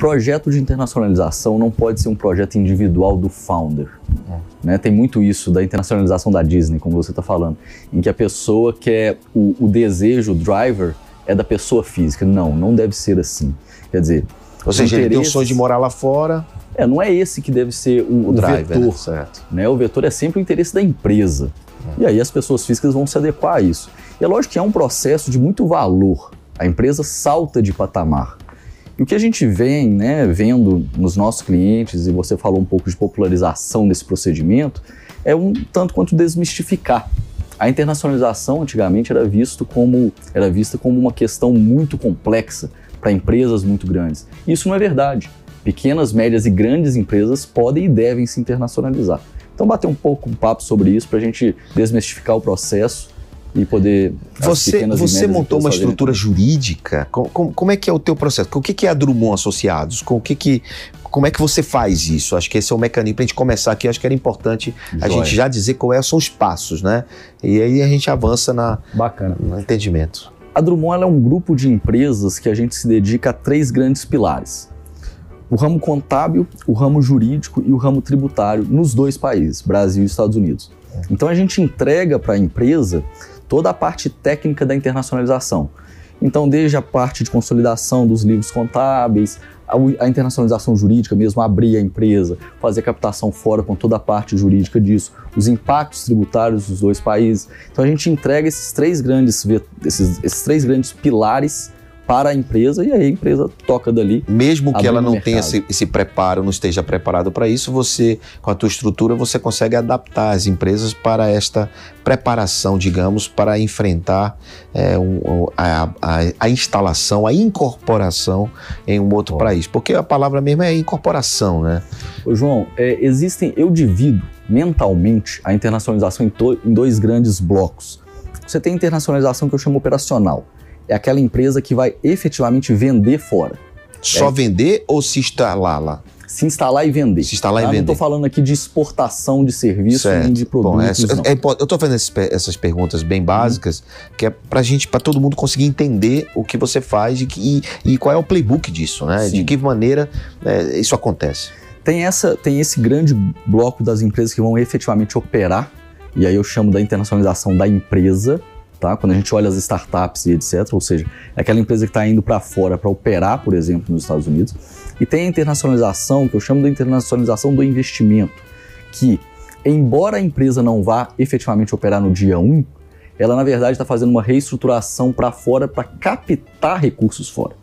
projeto de internacionalização não pode ser um projeto individual do founder. É. Né? Tem muito isso da internacionalização da Disney, como você está falando, em que a pessoa quer o, o desejo, o driver, é da pessoa física. Não, não deve ser assim. Quer dizer, ou seja, ele tem o sonho de morar lá fora. É, não é esse que deve ser o, o driver, vetor. Né? Certo. Né? O vetor é sempre o interesse da empresa. É. E aí as pessoas físicas vão se adequar a isso. E é lógico que é um processo de muito valor. A empresa salta de patamar. E o que a gente vem né, vendo nos nossos clientes, e você falou um pouco de popularização desse procedimento, é um tanto quanto desmistificar. A internacionalização antigamente era, visto como, era vista como uma questão muito complexa para empresas muito grandes. Isso não é verdade. Pequenas, médias e grandes empresas podem e devem se internacionalizar. Então, bater um pouco um papo sobre isso para a gente desmistificar o processo e poder. Você, você montou uma estrutura jurídica. Como, como, é que é o teu processo? O que, que é a Drummond Associados? Com o que, que como é que você faz isso? Acho que esse é o mecanismo para a gente começar aqui. Acho que era importante Joia. a gente já dizer quais são os passos, né? E aí a gente avança na, Bacana. no entendimento. A Drummond é um grupo de empresas que a gente se dedica a três grandes pilares: o ramo contábil, o ramo jurídico e o ramo tributário nos dois países, Brasil e Estados Unidos. Então a gente entrega para a empresa toda a parte técnica da internacionalização. Então, desde a parte de consolidação dos livros contábeis, a, internacionalização jurídica mesmo, abrir a empresa, fazer a captação fora com toda a parte jurídica disso, os impactos tributários dos dois países. Então, a gente entrega esses três grandes, esses, esses três grandes pilares para a empresa e aí a empresa toca dali. Mesmo que ela não tenha esse, esse, preparo, não esteja preparado para isso, você, com a tua estrutura, você consegue adaptar as empresas para esta preparação, digamos, para enfrentar é, um, a, a, a, instalação, a incorporação em um outro país. Porque a palavra mesmo é incorporação, né? Ô, João, é, existem, eu divido mentalmente a internacionalização em, to, em dois grandes blocos. Você tem internacionalização que eu chamo operacional é aquela empresa que vai efetivamente vender fora. Só é. vender ou se instalar lá? Se instalar e vender. Se instalar tá? e vender. Não estou falando aqui de exportação de serviço certo. nem de produtos. Bom, é, é, eu estou fazendo essas perguntas bem básicas, hum. que é para gente, para todo mundo conseguir entender o que você faz e, e, e qual é o playbook disso, né? Sim. De que maneira é, isso acontece. Tem, essa, tem esse grande bloco das empresas que vão efetivamente operar, e aí eu chamo da internacionalização da empresa, Tá? Quando a gente olha as startups e etc., ou seja, é aquela empresa que está indo para fora para operar, por exemplo, nos Estados Unidos. E tem a internacionalização, que eu chamo de internacionalização do investimento, que, embora a empresa não vá efetivamente operar no dia 1, ela na verdade está fazendo uma reestruturação para fora para captar recursos fora.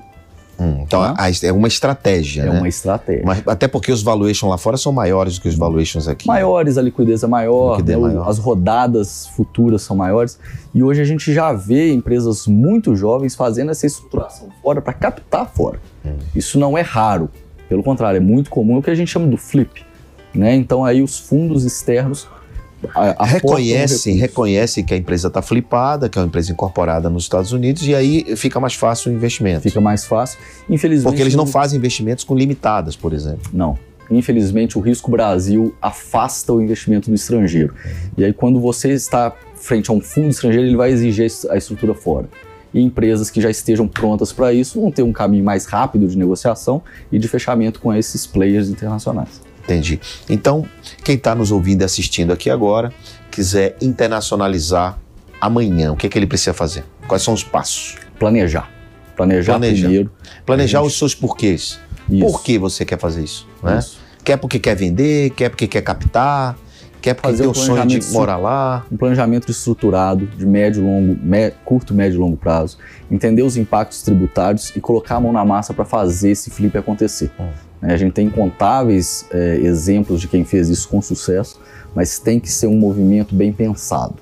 Hum, então tá? é uma estratégia. É né? uma estratégia. Mas, até porque os valuations lá fora são maiores do que os valuations aqui. Maiores, a liquidez é maior, liquidez né? maior, as rodadas futuras são maiores. E hoje a gente já vê empresas muito jovens fazendo essa estruturação fora para captar fora. Hum. Isso não é raro. Pelo contrário, é muito comum é o que a gente chama do flip. Né? Então aí os fundos externos a, a reconhece, reconhece que a empresa está flipada, que é uma empresa incorporada nos Estados Unidos, e aí fica mais fácil o investimento. Fica mais fácil. Infelizmente. Porque eles não fazem investimentos com limitadas, por exemplo. Não. Infelizmente, o risco Brasil afasta o investimento do estrangeiro. E aí, quando você está frente a um fundo estrangeiro, ele vai exigir a estrutura fora. E empresas que já estejam prontas para isso vão ter um caminho mais rápido de negociação e de fechamento com esses players internacionais. Entendi. Então, quem está nos ouvindo e assistindo aqui agora, quiser internacionalizar amanhã, o que, é que ele precisa fazer? Quais são os passos? Planejar. Planejar, Planejar. primeiro. Planejar gente... os seus porquês. Isso. Por que você quer fazer isso? Né? isso? Quer porque quer vender, quer porque quer captar, quer porque fazer tem o sonho de morar lá. Um planejamento estruturado, de médio, longo, me, curto, médio e longo prazo. Entender os impactos tributários e colocar a mão na massa para fazer esse flip acontecer. Hum. Né, a gente tem incontáveis é, exemplos de quem fez isso com sucesso, mas tem que ser um movimento bem pensado.